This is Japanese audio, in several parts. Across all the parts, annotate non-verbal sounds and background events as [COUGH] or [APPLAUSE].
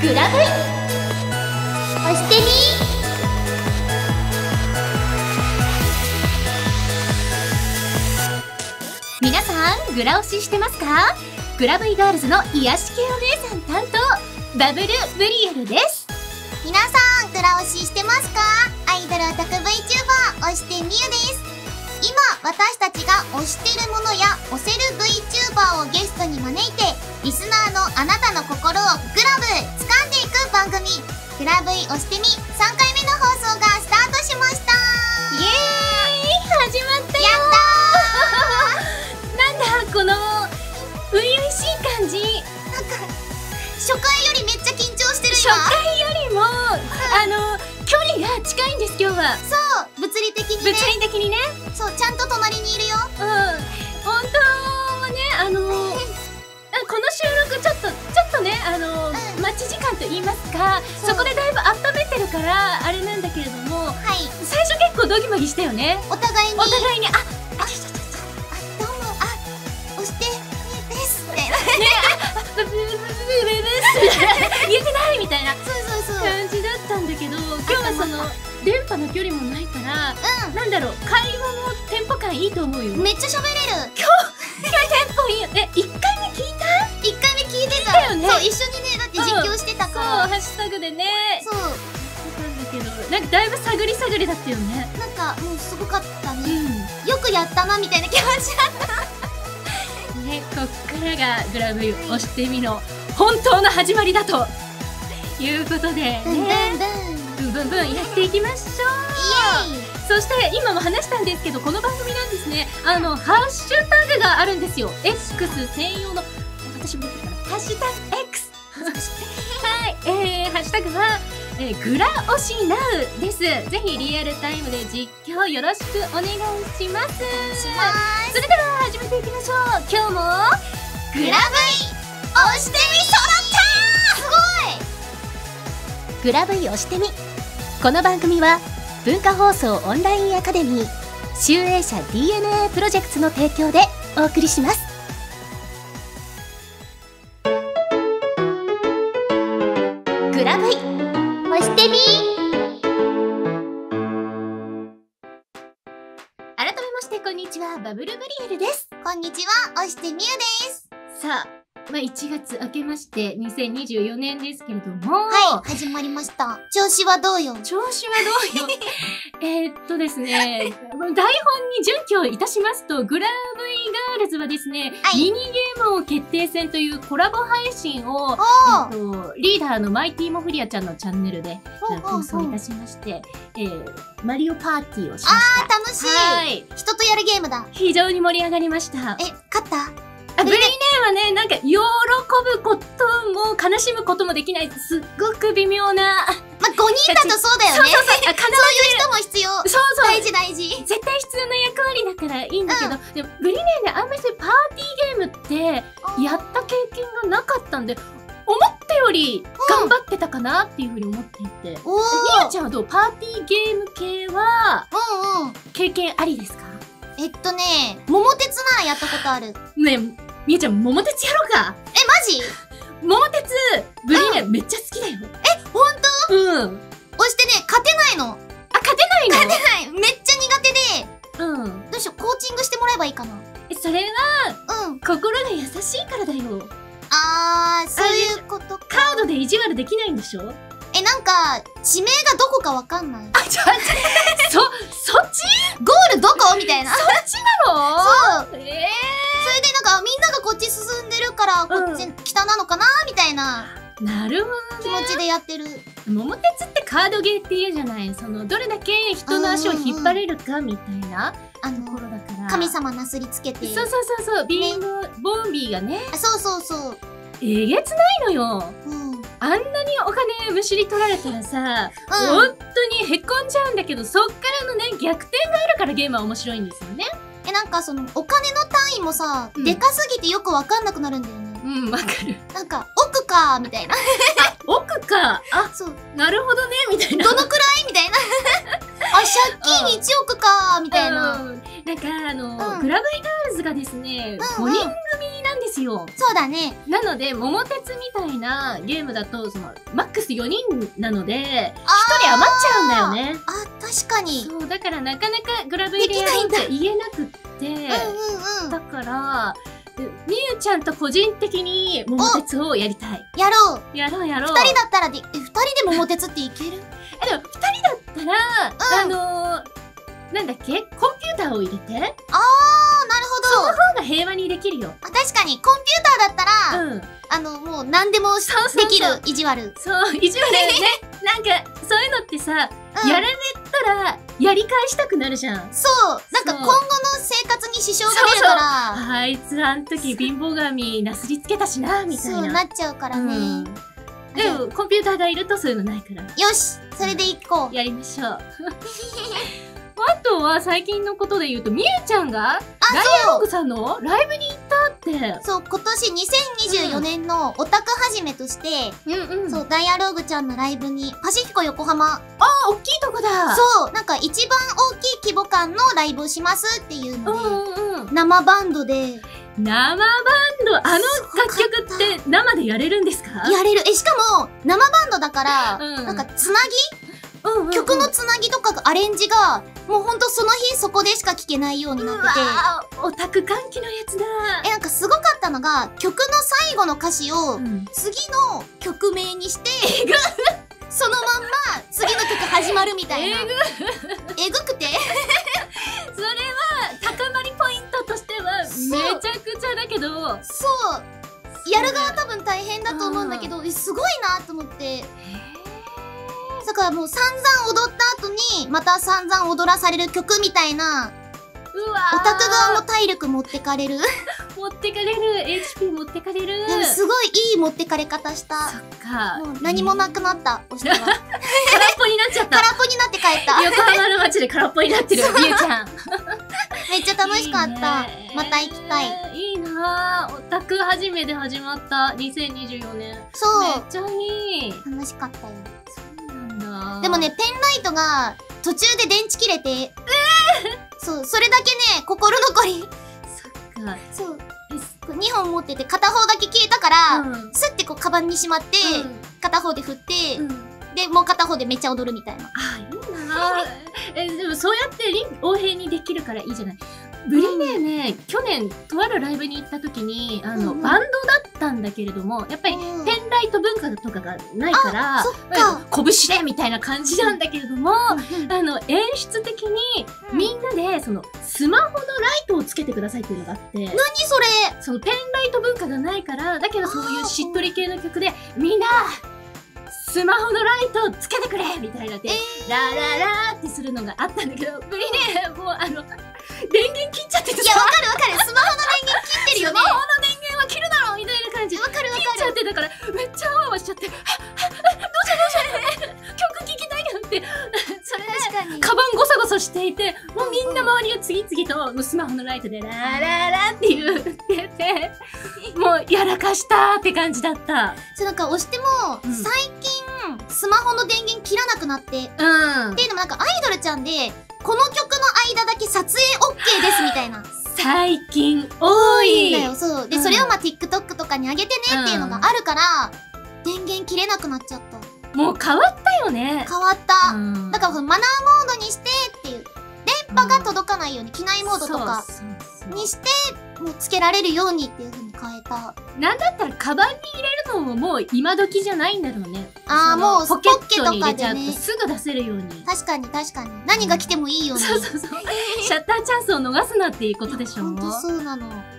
グラブ。イ押してみ。皆さんグラ押ししてますか？グラブイガールズの癒し系お姉さん担当バブルブリエルです。皆さんグラ押ししてますか？アイドルオタク VTuber 押してみゆです。今私たちが推してるものや推せる VTuber をゲストに招いてリスナーのあなたの心をグラブ掴んでいく番組。グラブイ押してみ3回目の放送がスタートしました。イエーイ始まったよ。なんだこの初々しい感じ。なんか初回よりめっちゃ緊張してる初今回よりも、あの距離が近いんです今日は。そう物理的にね。そうちゃんと隣にいるよ。うん。本当はねあの [LAUGHS] この収録ちょっとちょっとねあの、うん、待ち時間と言いますかそこでだいぶ温めてるからあれなんだけれども、はい、最初結構ドギマギしたよね。お互いに。お互いにああちょちょちょあどうもあ押してブースみたいなねあブーブーブーブーブーブ言ってないみたいなそうそうそう感じだったんだけど今日はその電波の距離もないからなんだろう会話のテンポ感いいと思うよ。うんめっちゃ喋れる。今日テンポいいよ。え一回目聞いた？一回目聞いてた。だよね。そう一緒にねだって実況してたそうから、ハッシュタグでね。そう。なんだけどなんかだいぶ探り探りだったよね。なんかもうすごかったうん。ね、よくやったなみたいな気持ちだった。ねこっからがグラブ押してみの本当の始まりだということでブンブンブン。ねブンブンブンやっていきましょう。イエーイそして今も話したんですけどこの番組なんですね。あのハッシュタグがあるんですよ。X 専用の。私も出てるかなハッシュタグ X [LAUGHS] はい、えー、ハッシュタグは、えー、グラ推しナウです。ぜひリアルタイムで実況よろしくお願いします。します。それでは始めていきましょう。今日もグラブイ押してみ揃ったすグラブイ押してみこの番組は文化放送オンラインアカデミー集英社 DNA プロジェクトの提供でお送りします。グラブイ。押してみ。改めましてこんにちは。バブルブリエルです。こんにちは。押してみゆです。さあまあ、1月明けまして2024年ですけれども、はい始まりました。調子はどうよ？調子はどうよ？[LAUGHS] えーっとですね、台本に準拠いたしますと、グラブイガールズはですね、はい。ミニゲーム王決定戦というコラボ配信を、えーっとリーダーのマイティモフリアちゃんのチャンネルで放送いたしまして、えーマリオパーティーをしました。あー楽しい。はい。人とやるゲームだ。非常に盛り上がりました。え勝った？あブリーネはね、なんか、喜ぶことも悲しむこともできない、すっごく微妙な。まあ、5人だとそうだよね。そうそうそう、そういう人も必要。ず、そうそう。大事大事。絶対必要な役割だからいいんだけど、でもブリネーねあんまりそういうパーティーゲームってやった経験がなかったんで思ったより頑張ってたかなっていうふうに思っていて、みゆちゃんはどう？パーティーゲーム系はうんうん。経験ありですか？えっとね桃鉄ならやったことある。えねえみゆちゃん桃鉄やろうか。マジ？桃鉄ブリネーめっちゃ好きだよ。ほんとうん。押してね勝てないの。あ勝てないの？勝てない。めっちゃ苦手で。うん。どうしようコーチングしてもらえばいいかな。えそれはうん。心が優しいからだよ。あーそういうことか。カードで意地悪できないんでしょ？えなんか地名がどこかわかんない。あちょ [LAUGHS] そそっち？ゴールどこ？みたいな。そっちなの？それえでなんかみんながこっち進んでるからこっち北なのかなみたいな。ー、なるほど気持ちでやってる。桃鉄ってカードゲーって言うじゃない。そのどれだけ人の足を引っ張れるかみたいなあのろだから。神様なすりつけて。そうそうそうそう。ビーム、ボンビーがね。あそうそうそう。えげつないのよ。うん。うんあんなにお金むしり取られたらさ、本当にへこんじゃうんだけどそっからのね逆転があるからゲームは面白いんですよねえなんかそのお金の単位もさ、うん。でかすぎてよくわかんなくなるんだよね。うんわかる。なんか億かみたいな。奥か。あそう。なるほどねみたいな。どのくらい？みたいな。あ借金1億かみたいな、うん。なんかあの、うん。グラブイガールズがですね、うんうん。5人でですよ。そうだね。なので、桃鉄みたいなゲームだと、その、マックス4人なので、あ1人余っちゃうんだよね。あ、確かに。そう、だからなかなかグラブ入れやろうって言えなくって、うんうんうん。だから、でみゆちゃんと個人的に桃鉄をやりたい。やろう。やろうやろう。二人だったらで、え、二人で桃鉄っていける？[LAUGHS] え、でも二人だったら、うんあのー、なんだっけ？コンピューターを入れて、平和にできるよ。あ確かに、コンピューターだったら、うん。あの、もう何でもできる意地悪。そう、意地悪ね。[LAUGHS] なんか、そういうのってさ、うんやられたら、やり返したくなるじゃん。そう。なんかそう今後の生活に支障が出るから、あいつ、あん時貧乏神なすりつけたしな、みたいな。そうなっちゃうからね。うん。でも、コンピューターがいるとそういうのないから。よしそれで行こう。やりましょう。[LAUGHS] あとは最近のことで言うと、みゆちゃんが、あ、ダイアログさんの？ライブに行ったって。そう、今年2024年のオタク始めとして、うんうん。そう、ダイアログちゃんのライブに、パシフィコ横浜、あ、大きいとこだ。そう、なんか一番大きい規模感のライブをしますっていううので、んうんうん。生バンドで生バンド、あの楽曲って生でやれるんですか？やれる。え、しかも、生バンドだから、うんなんかつなうんうんうんぎ曲のつなぎとかアレンジが、もうほんとその日そこでしか聴けないようにうなってて、オタク歓喜のやつだ。え、なんかすごかったのが、曲の最後の歌詞をう、ん。次の曲名にして、そのまんま次の曲始まるみたいな。えぐえぐくて。それは、高まりポイントとしては、めちゃくちゃだけど、そう。やる側多分大変だと思うんだけど、えすごいなと思って。だからもう散々踊った後に、また散々踊らされる曲みたいな、うわオタク側のの体力持ってかれる。[LAUGHS] 持ってかれる HP 持ってかれるでもすごいいい持ってかれ方した。そっかもう何もなくなった、おしては。[LAUGHS] 空っぽになっちゃった空っぽになって帰った。横浜の街で空っぽになってるみゆちゃん [LAUGHS] めっちゃ楽しかった。いいねまた行きたい。いいなぁオタク始めで始まった2024年そう。めっちゃいい楽しかったよ。でもね、ペンライトが途中で電池切れて、そう、それだけね、心残り。そっか。そう。え2本持ってて片方だけ消えたから、うん。スッてこうカバンにしまって、片方で振って、うん。うんで、もう片方でめっちゃ踊るみたいな。あいいなぁえでもそうやって臨応変にできるからいいじゃないブリネーね、去年とあるライブに行った時にあの、うんうん。バンドだったんだけれどもやっぱりうんペンライト文化とかがないから、そっまあか。拳でみたいな感じなんだけれども、あの、演出的に、うん。みんなで、その、スマホのライトをつけてくださいっていうのがあって、何それ？そのペンライト文化がないから、だけどそういうしっとり系の曲で、みんな、スマホのライトをつけてくれみたいなで、えラララーってするのがあったんだけど、ブリね、もうあの、電源切っちゃってていや、わかるわかる。スマホの電源切ってるよね。スマ。ホの電源は切るだろみたいな感じ。でわかるわ切っちゃかる。ってだからめっちゃあわあわしちゃって「はっはっはどうしようどうしよう曲聴きたいな」って。それで確かに。カバンゴソゴソしていてもうみんな周りを次々とスマホのライトで「ラララ」って言っててもうやらかしたって感じだった。そう、なんか押しても、うん。最近、スマホの電源切らなくなって、っうん。ていうのもなんかアイドルちゃんで、この曲の間だけ撮影 OK ですみたいな。最近多いんだよ、そう。で、うんそれをまあ TikTok とかに上げてねっていうのがあるから、電源切れなくなっちゃった。もう変わったよね変わった。うんだからマナーモードにしてっていう、電波が届かないように、機内モードとかにして、もうつけられるようにっていう風に変えた。なんだったらカバンに入れるのももう今時じゃないんだろうね。ああ、もうポケットとに入れちゃうとかでね。すぐ出せるように。確かに確かに。何が来てもいいように。そうそうそう。[LAUGHS] シャッターチャンスを逃すなっていうことでしょほんとそうなの。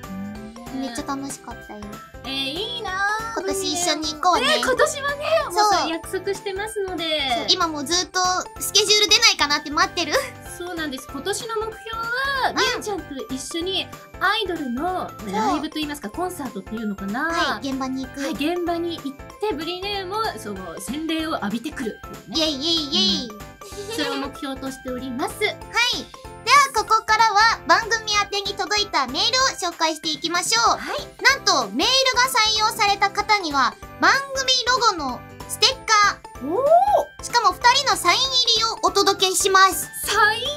うんめっちゃ楽しかったよ。えー、いいなぁ今年一緒に行こうねね今年はね、もう約束してますので。今もうずっとスケジュール出ないかなって待ってる。そうなんです。今年の目標は、みゆちゃんと一緒にアイドルのライブといいますか、コンサートっていうのかな。はい、現場に行く。はい、現場に行って、ブリネーも、その、洗礼を浴びてくるっていうね。イェイイェイイェイ。それを目標としております。はい。では、ここからは番組宛てに届いたメールを紹介していきましょう。はい。なんと、メールが採用された方には、番組ロゴのステッカー、おしかも二人のサイン入りをお届けします。サイン入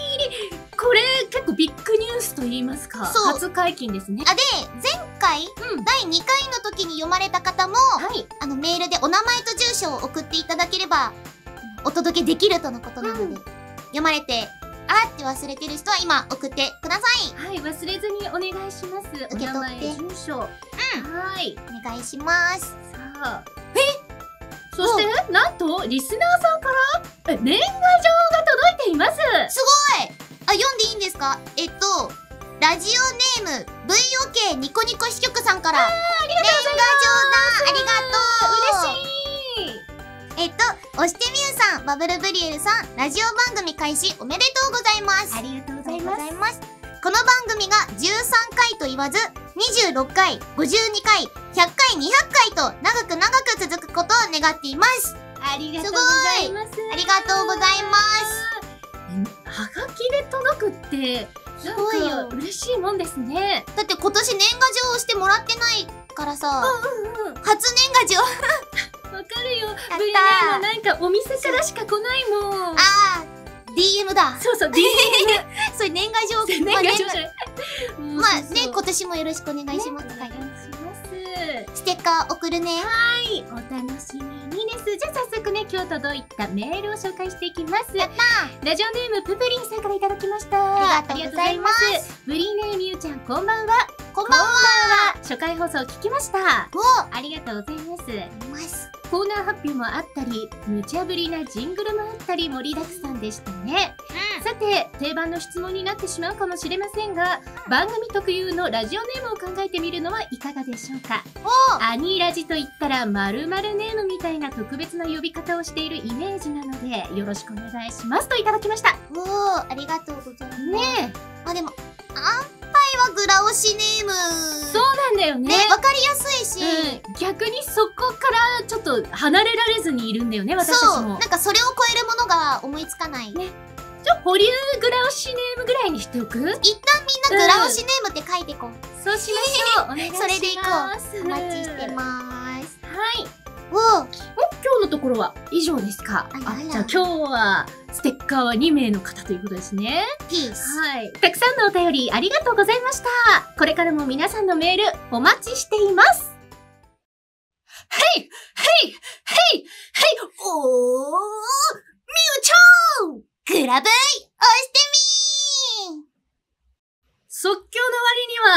り。これ結構ビッグニュースと言いますか。そう。初解禁ですね。あ、で、前回、うん。第2回の時に読まれた方も、はい。あの、メールでお名前と住所を送っていただければ、お届けできるとのことなので、うん。読まれて、あーって忘れてる人は今送ってください。はい忘れずにお願いします。お受け取って。住所。はい。お願いします。さあ。え？そしてなんとリスナーさんからえ年賀状が届いています。あ、読んでいいんですか？えっと、ラジオネーム、VOK ニコニコ支局さんから、ありがとうございます。ありがとう。嬉しいえっと、押してみゆさん、バブルブリエルさん、ラジオ番組開始おめでとうございます。ありがとうございます。この番組が13回と言わず、26回、52回、100回、200回と長く長く続くことを願っています。ありがとうございますありがとうございます。はがきで届くってすごいよ嬉しいもんですねだって今年年賀状をしてもらってないからさ、初うんうん年賀状。わかるよた VNA もなんかお店からしか来ないもんあー、DM だ。そうそう DM [LAUGHS] それ年賀状。年賀状じゃないまあね、今年もよろしくお願いします。お願いしますステッカー送るね。はい、お楽しみにです。じゃあ早速ね、今日届いたメールを紹介していきます。やったラジオネームププリンさんからいただきました。ありがとうございますありがとうございます。ブリーネーみゆちゃん、こんばんは。こんばんは。初回放送聞きました。おありがとうございます。コーナー発表もあったり、無茶ぶりなジングルもあったり盛りだくさんでしたね。さて、定番の質問になってしまうかもしれませんが、番組特有のラジオネームを考えてみるのはいかがでしょうか？おアニラジと言ったら〇〇ネームみたいな特別な呼び方をしているイメージなので、よろしくお願いしますといただきました。おー、ありがとうございます。ねあ、でも、あはグラオシネーム。え、そうなんだよね。ね、わかりやすいし、うん、逆にそこからちょっと離れられずにいるんだよね、私たそう、ちもなん。かそれを超えるものが思いつかない。ねちょ、保留グラオシネームぐらいにしておく？一旦みんなグラオシネームって書いてこう。そうしましょう。お願いします。それでいこお待ちしてます。す。はい。今日のところは以上ですか？あらあらじゃあ今日はステッカーは2名の方ということですね。ピース。はい。たくさんのお便りありがとうございました。これからも皆さんのメールお待ちしています。はいはいはいはいおーみゆちゃんグラブイ押してみ即興の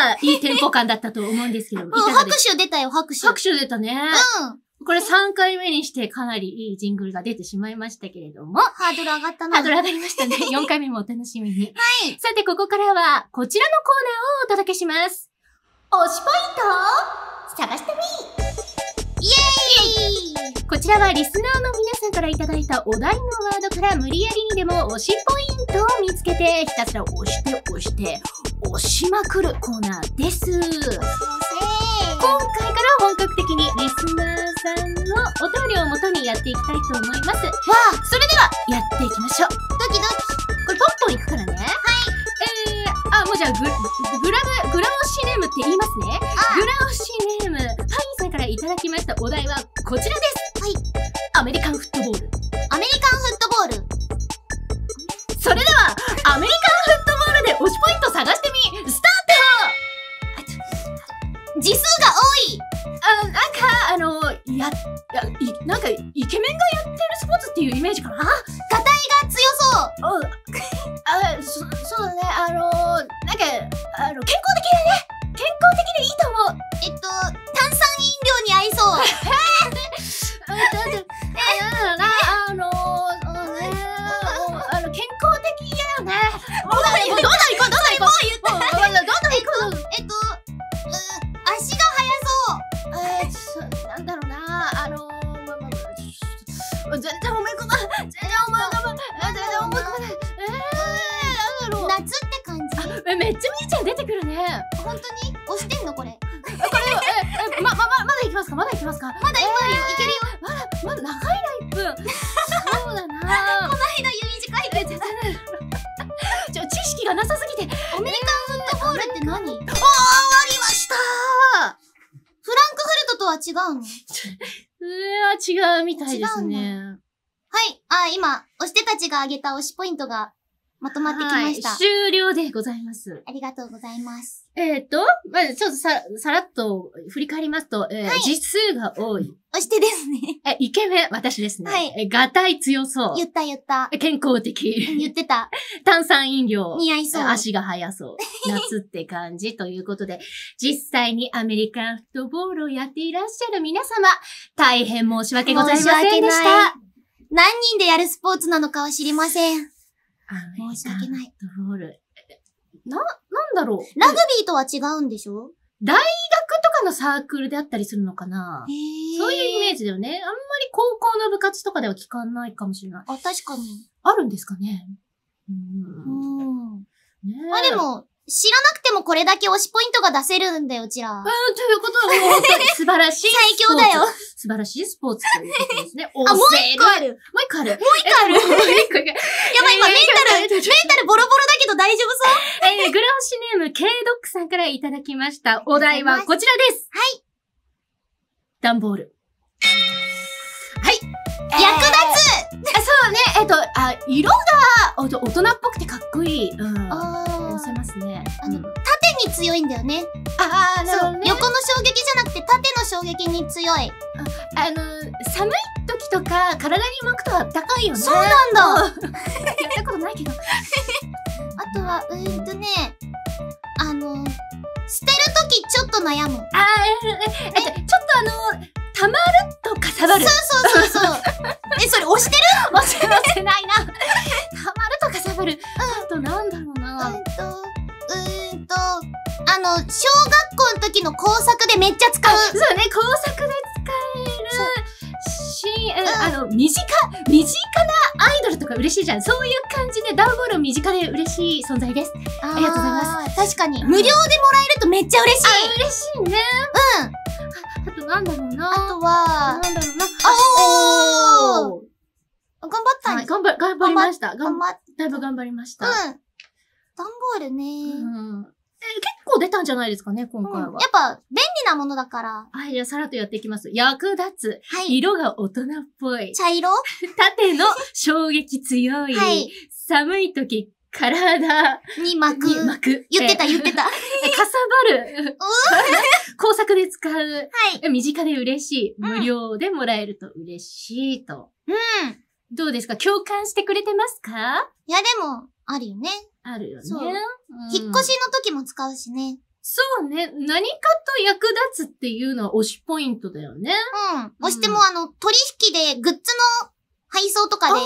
割にはいいテンポ感だったと思うんですけど、い [LAUGHS] ーうん、かが拍です？手出たよ、拍手。拍手出たね。うん。これ3回目にしてかなりいいジングルが出てしまいましたけれども、ハードル上がったな。ハードル上がりましたね。[LAUGHS] 4回目もお楽しみに。はい。さて、ここからは、こちらのコーナーをお届けします。推しポイント探してみイエーイこちらはリスナーの皆さんからいただいたお題のワードから無理やりにでも推しポイントを見つけて、ひたすら押して押して、押しまくるコーナーです。今回から本格的にリスナーさんのお便りをもとにやっていきたいと思います。わそれでは、やっていきましょう。ドキドキ。これポンポンいくからね。はい。えー、あ、もうじゃあグ、グラブ、グラオシネームって言いますね。あグラオシネーム、パインさんからいただきましたお題はこちらです。はい。アメリカンフットボール。きますか？まだ行きますかまだ今よいけるよ。まだ、まだ長いな、1分。そうだな。[LAUGHS] この間短いって言ってたちょ、知識がなさすぎて。アメリカンフットボールって何？フランクフルあー、終わりました。トとは違うの？うわ、違うみたいですね。はい。あ、今、推してたちが挙げた推しポイントがまとまってきました。はい終了でございます。ありがとうございます。えっ、と、まあ、ちょっとさ、さらっと振り返りますと、えーはい実数が多い。推してですね。え、イケメン、私ですね。はいえー、がたい強そう。言った言った。健康的。言ってた。[LAUGHS] 炭酸飲料。似合いそう。足が速そう。[LAUGHS] 夏って感じということで、実際にアメリカンフットボールをやっていらっしゃる皆様、大変申し訳ございませんでし申し訳ないた。何人でやるスポーツなのかは知りません。申し訳ない。フットボール。な、なんだろう。ラグビーとは違うんでしょ？大学とかのサークルであったりするのかなへそういうイメージ。ジだよね。あんまり高校の部活とかでは聞かないかもしれない。あ、確かに。あるんですかねう。うんん。ねえまあで、も、知らなくてもこれだけ推しポイントが出せるんだよ、うちら。うん、ということは本当に素晴らしい [LAUGHS] 最強だよ。素晴らしいスポーツということですね。[LAUGHS] あ、もう一個ある。もう一個ある。もう一個あるもう一個ある。[LAUGHS] やばい、今メンタル、メンタルボロボロだけど大丈夫そうえー、グラオシネーム、K ドックさんからいただきました。お題はこちらです。はい。ダンボール。はい。役立つそうね、えっと、あ、色が、大人っぽくてかっこいい。うん。あ押せますね。あのうん縦に強いんだよね。ああ、なるそう、ほどね。横の衝撃じゃなくて縦の衝撃に強い。あの、寒い時とか、体に巻くとあったかいよね。そうなんだうん [LAUGHS] やったことないけど。[LAUGHS] あとは、うーんとね、あの、捨てるときちょっと悩む。あーえ、え、ちょっとあの、たまるとかさばる？そうそうそうそう。[LAUGHS] え、それ押してる？押せ押せないな。たまるとかさばる。あとなんだろううな。ーんと、うーんと、あの、小学校の時の工作でめっちゃ使う。そうね、工作で使えるし、えあの、身近、身近なアイドルとか嬉しいじゃん。そういう感じでダンボール身近で嬉しい存在です。ありがとうございます確かに。うん無料でもらえるとめっちゃ嬉しい。あ、嬉しいね。うん。ああとなんだろうな。あとは、なんだろうな。あおー頑張ったんはい、頑張、頑張りました。頑頑張っだいぶ頑張りました。うん。段ボールね。うんえ結構出たんじゃないですかね、今回は。うんやっぱ、便利なものだから。はい、じゃあさらっとやっていきます。役立つ。はい。色が大人っぽい。茶色？縦の衝撃強い。はい寒い時、体に巻く。に巻く。言ってたえ言ってた。[LAUGHS] かさばる。[LAUGHS] 工作で使う。い。え身近で嬉しい。うん無料でもらえると嬉しいと。うん。どうですか？共感してくれてますか？いや、でも、あるよね。あるよね。引っ越しの時も使うしね。そうね。何かと役立つっていうのは推しポイントだよね。うん。押しても、あの、取引でグッズの配送とかで、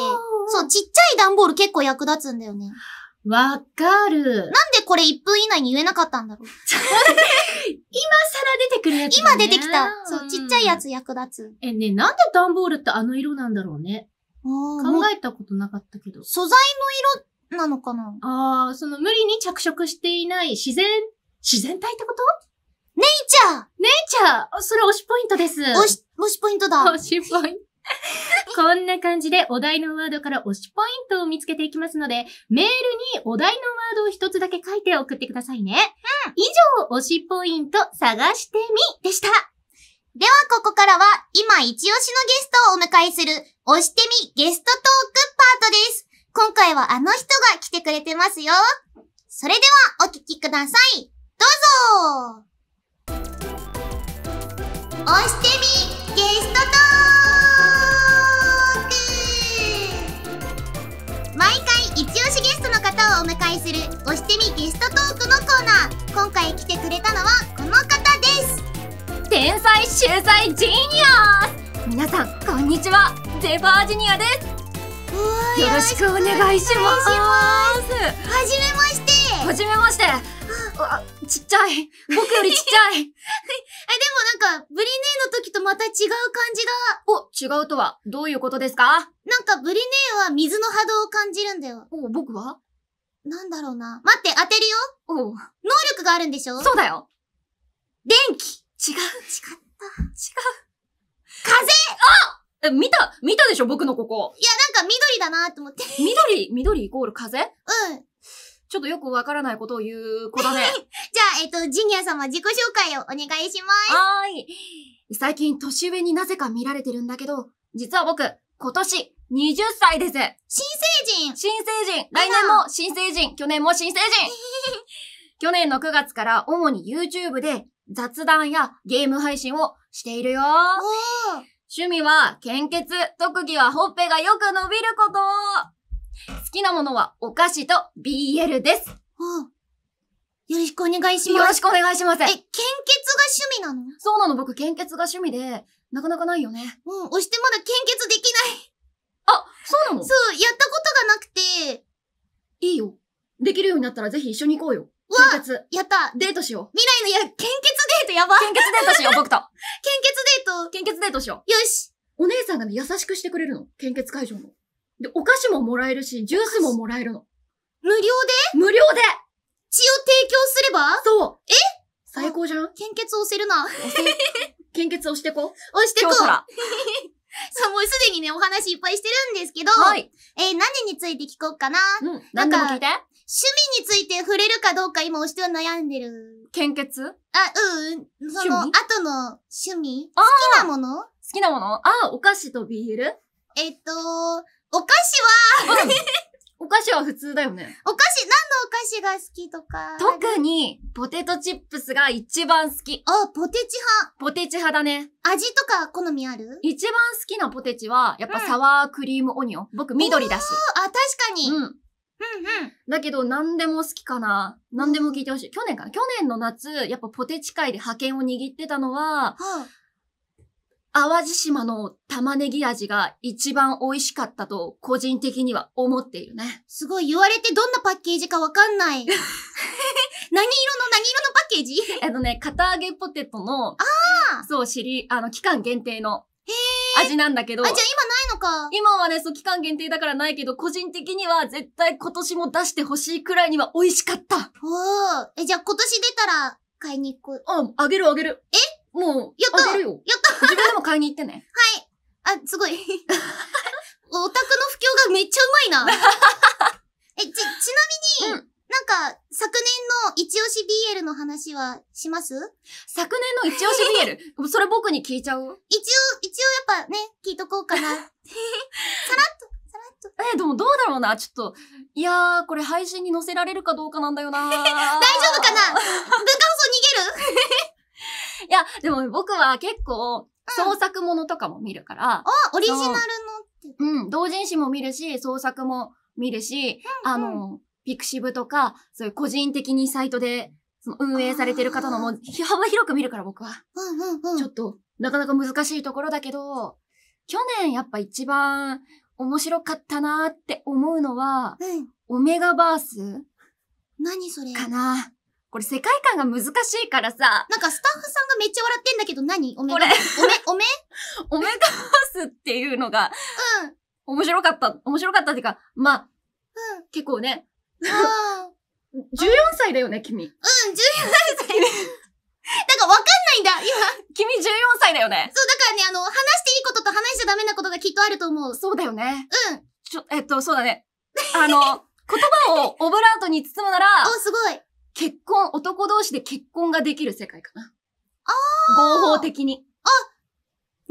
そそう、ちっちゃい段ボール結構役立つんだよね。う。わかる。なんでこれ1分以内に言えなかったんだろう。今更出てくるやつ、今出てきた。そう、んちっちゃいや。つ役立つ。え、ね、なんで段ボールってあの色なんだろうね。考えたことなかったけど。素材の色なのかな？ああ、その無理に着色していない自然、自然体ってこと？ネイチャーじゃあ、それ推しポイントです。推し、推しポイントだ。推しポイント。[LAUGHS] こんな感じでお題のワードから推しポイントを見つけていきますので、メールにお題のワードを一つだけ書いて送ってくださいね。以上、推しポイント探してみでした。では、ここからは、今一押しのゲストをお迎えする、押してみゲストトークパートです。今回はあの人が来てくれてますよ。それでは、お聞きください。どうぞ押してみゲストトーク毎回一押しゲストの方をお迎えする、押してみゲストトークのコーナー。今回来てくれたのは、この方です。天才秀才ジーニアス皆さん、こんにちは。デバージニアです。よろしくお願いします。はじめまして。え、でもはじめまして。あ、ちっちゃい。僕よりちっちゃい。[LAUGHS] なんか、ブリネーの時とまた違う感じが。お、違うとは、どういうことですか？なんか、ブリネーは水の波動を感じるんだよ。お、僕は？なんだろうな。待って、当てるよ。お、能力があるんでしょ？そうだよ。電気。違う。違う。風いえ、見た、見たでしょ僕のここ。や、なんか緑だなと思って。緑、緑イコール風？うん。ちょっとよくわからないことを言う子だね。[LAUGHS] じゃあ、えっと、ジニア様自己紹介をお願いします。はーい。最近年上になぜか見られてるんだけど、実は僕、今年20歳です。新成人新成人来年も新成人去年も新成人 [LAUGHS] 去年の9月から主に YouTube で雑談やゲーム配信をしているよ。おー趣味は献血、特技はほっぺがよく伸びること。好きなものはお菓子と BL です。おうよろしくお願いしよます。ろしくお願いしますえ、。献血が趣味なの？そうなの、僕献血が趣味で、なかなかないよね。うん、押してまだ献血できない。あ、そうなの？そう、やったことがなくて、いいよ。できるようになったらぜひ一緒に行こうよ。うわ献血。やった。デートしよ未来のや、献血デートやばう。献血デートしよう、僕と。[LAUGHS] 献血デート。献血デートしよよし。う。お姉さんがね、優しくしてくれるの。献血会場の。で、お菓子ももらえるし、ジュースももらえるの。無料で？無料で血を提供すれば？そうえ？最高じゃん？献血押せるな。[LAUGHS] 献血をしてこ。押してこう。今日から。[LAUGHS] そう、もうすでにね、お話いっぱいしてるんですけど、はい。えー何について聞こうかな？うん。何でも聞いて。趣味について触れるかどうか今押しては悩んでる。献血？好あ、うん。その、後の趣味？あ好きなもの？きなもの？あ、お菓子と BL? えっと、お菓子は、[LAUGHS] お菓子は普通だよね。お菓子、何のお菓子が好きとか？特に、ポテトチップスが一番好き。あ、ポテチポテチ派だね。派。味とか好みある？一番好きなポテチは、やっぱうんサワークリームオニオン。僕緑だし。あ、確かに。うん、うん、うん。だけど何でも好きかな。何でも聞いてほしい。去年かな去年の夏、やっぱポテチ界で覇権を握ってたのは、はあ、淡路島の玉ねぎ味が一番美味しかったと個人的には思っているね。すごい言われてどんなパッケージかわかんない。[LAUGHS] 何色の何色のパッケージ？あ [LAUGHS] のね、片揚げポテトの、あそう、知り、あの、期間限定の味なんだけどあ、じゃあ、のか。今はね、そう、期間限定だからないけど、個人的には絶対今年も出してほしいくらいには美味しかった。おー。え、じゃあ今年出たら買いに行こう。あ、あげるあげる。え？もう、やったあげるよ。やった自分でも買いに行ってね。[LAUGHS] あ、すごい。オタクの不況がめっちゃうまいな。[LAUGHS] え、ち、ちなみに、うんなんか、昨年の一押し BL の話はします？昨年の一押し BL。[LAUGHS] それ僕に聞いちゃう？一応、一応やっぱね、聞いとこうかな。[LAUGHS] さらっと、さらっと。え、でもどうだろうな。ちょっと、いやー、これ配信に載せられるかどうかなんだよな大丈 [LAUGHS] 大丈夫かな？文化放送逃げる？いや、でも僕は結構、創作ものとかも見るから、あ、オリジナルのって。うん、同人誌も見るし、創作も見るし、あの、ピクシブとか、そういう個人的にサイトで、その運営されてる方のも、幅広く見るから僕は。うんうんうん。ちょっと、なかなか難しいところだけど、去年やっぱ一番面白かったなーって思うのは、うん。オメガバース何それ？かな。これ世界観が難しいからさ、なんかスタッフさんがめっちゃ笑ってんだけど何？おめこれおめ、おめ [LAUGHS] オメガバースっていうのがうん。うん。面白かった。面白かったっていうか、まあ、結構ね、[LAUGHS] 14歳だよね、君。うん、14歳。だからわかんないんだ、今。君14歳だよね。そう、だからね、あの、話していいことと話しちゃダメなことがきっとあると思う。そうだよね。うん。ちょ、えっと、そうだね。あの、言葉をオブラートに包むなら、[LAUGHS] お、すごい。結婚、男同士で結婚ができる世界かな。あ合法的に。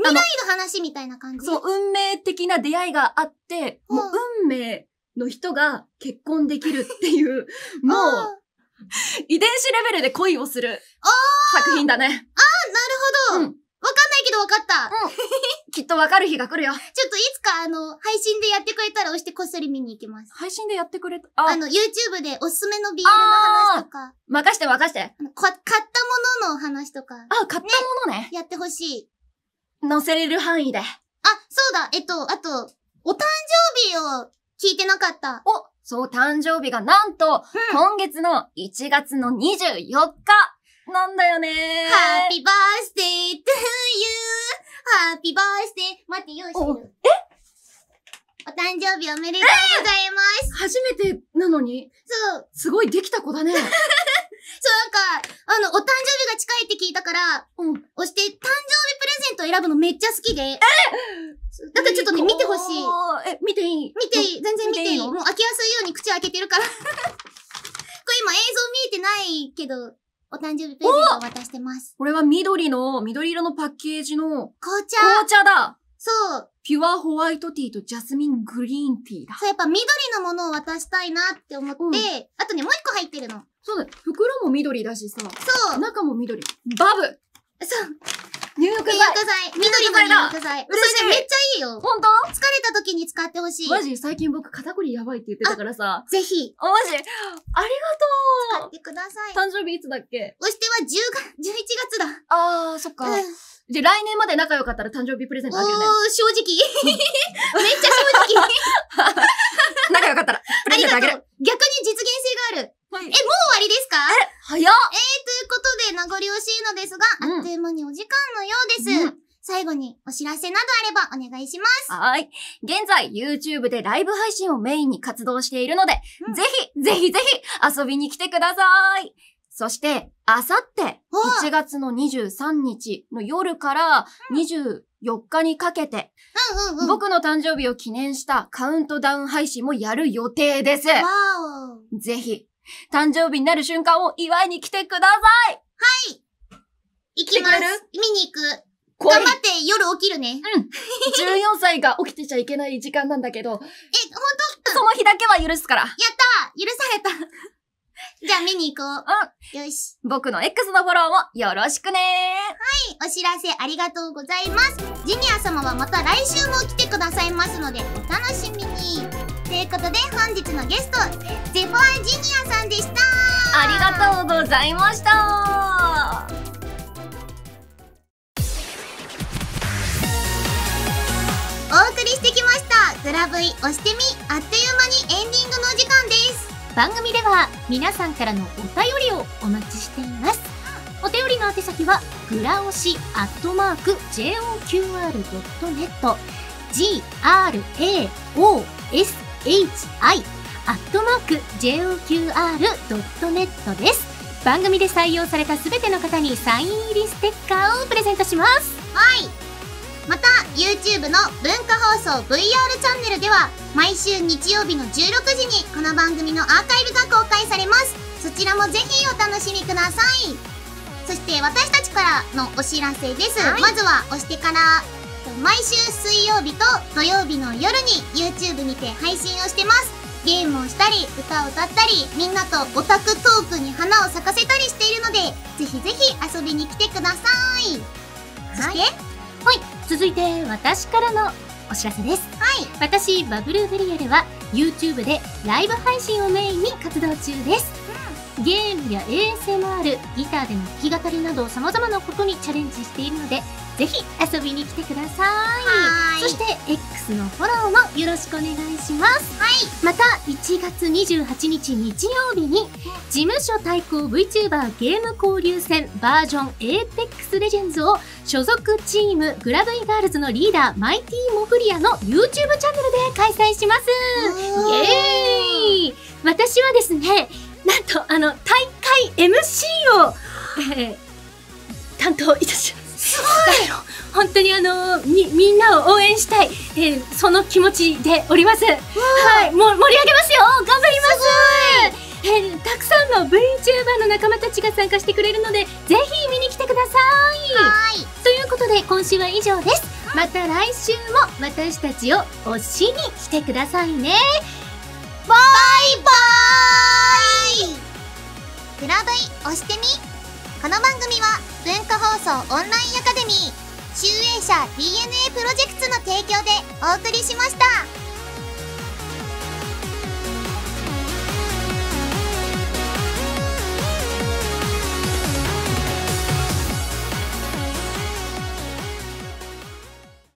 未来の話みたいな感じ？そう、運命的な出会いがあって、うんもう運命の人が結婚できるっていう、[LAUGHS] もう、あ遺伝子レベルで恋をするあ作品だね。ー、なるほど。うんわかんないけどわかった。[LAUGHS] きっとわかる日が来るよ。ちょっといつか、あの、配信でやってくれたら押してこっそり見に行きます。配信でやってくれた。あ、あの、YouTube でおすすめの BL の話とか、任して任して。買ったものの話とか、あ、買ったものね。やってほしい。載せれる範囲で。あ、そうだ、えっと、あと、お誕生日を聞いてなかった。おそう、誕生日がなんと、うん今月の1月の24日なんだよねハッピーバースデー to you! ハッピーバースデー待って、用意してお誕生日おめでとうございます。初めてなのに、そう、すごいできた子だね。[LAUGHS] そう、なんか、あの、お誕生日が近いって聞いたから、うん。押して、誕生日プレゼント選ぶのめっちゃ好きで。え？だからちょっとね、見てほしい。い。え、見ていい？見ていい全然見ていいいい？のもう開けやすいように口開けてるから。[LAUGHS] これ今映像見えてないけど、お誕生日プレゼントを渡してます。これは緑の、緑色のパッケージの紅茶。紅茶だ。そう。ピュアホワイトティーとジャスミングリーンティーだ。そう、やっぱ緑のものを渡したいなって思って、うんあとね、もう一個入ってるの。そうだ、袋も緑だしさ、そう。中も緑。バブそう。入浴剤入浴剤。緑の入浴剤。それでめっちゃいいよ。ほんと疲れた時に使ってほしい。マジ最近僕肩こりやばいって言ってたからさ。ぜひ、あ、マジ？ありがとう使ってください。誕生日いつだっけ？押しては10月、11月だ。あー、そっか。うん。じゃあ来年まで仲良かったら誕生日プレゼントあげるね。おー、正直。めっちゃ正直。[LAUGHS] 仲良かったらプレゼントあげる。逆に実現性がある。はいえ、もう終わりですか？早っということで、名残惜しいのですが、うんあっという間にお時間のようです。うん最後にお知らせなどあればお願いします。はい。現在、YouTube でライブ配信をメインに活動しているので、うんぜひ、ぜひぜひ遊びに来てください。そして、あさって、お1月の23日の夜から24日にかけて、うんうんうん。僕の誕生日を記念したカウントダウン配信もやる予定です。ぜひ、誕生日になる瞬間を祝いに来てください。行きます。見に行く。頑張って夜起きるね。え、14歳が起きてちゃいけない時間なんだけど、ほんとその日だけは許すから。やった許された。じゃあ見に行こう。よし。僕の X のフォローもよろしくねお知らせありがとうございます。ジニア様はまた来週も来てくださいますので、お楽しみに。ということで本日のゲスト、ゼファージニアさんでした。ありがとうございましたお送りしてきました。グラブイ押してみ、あっという間にエンディング。番組では皆さんからのお便りをお待ちしています。お便りの宛先は、グラオシアットマーク JOQR.net g-r-a-o-s-h-i アットマーク JOQR.net です。番組で採用されたすべての方にサイン入りステッカーをプレゼントします。はい。また、YouTube の文化放送 VR チャンネルでは、毎週日曜日の16時にこの番組のアーカイブが公開されます。そちらもぜひお楽しみください。そして私たちからのお知らせです。はいまずは押してから、毎週水曜日と土曜日の夜に YouTube にて配信をしてます。ゲームをしたり、歌を歌ったり、みんなとオタクトークに花を咲かせたりしているので、ぜひぜひ遊びに来てください。そして、続いて私からのお知らせです。はい。私、バブルーベリアでは YouTube でライブ配信をメインに活動中です。ゲームや ASMR、ギターでの弾き語りなど様々なことにチャレンジしているので、ぜひ遊びに来てください。はーい。そして X のフォローもよろしくお願いします。はい。また、1月28日日曜日に、事務所対抗 VTuber ゲーム交流戦バージョン Apex Legends を所属チームグラブイガールズのリーダーマイティモフリアの YouTube チャンネルで開催します。イエーイ私はですね、なんとあの、大会 MC を、えー担当いたします。すごい [LAUGHS] 本当にあのみ、みんなを応援したい、えーその気持ちでおります。はい、もう盛り上げますよ頑張りますえーたくさんの VTuber の仲間たちが参加してくれるので、ぜひ見に来てくださいはい。ということで、今週は以上です。また来週も私たちを推しに来てくださいね。バイバーイグラブイ押してみこの番組は文化放送オンラインアカデミー集英社 DNA プロジェクツの提供でお送りしました。